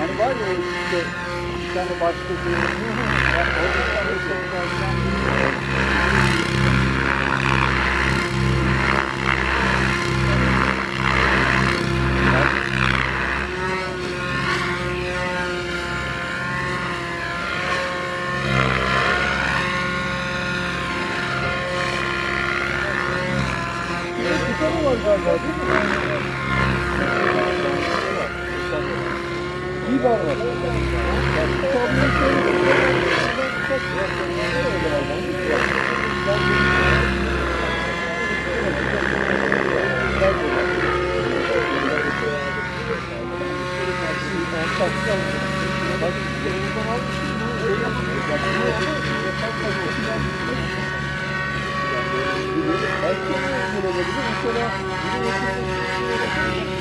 Agora, está no baixo do rio, é a coisa que está no var galiba değil mi? Bir bar var. 天天的，我不是说的，一定要天天吃，我天。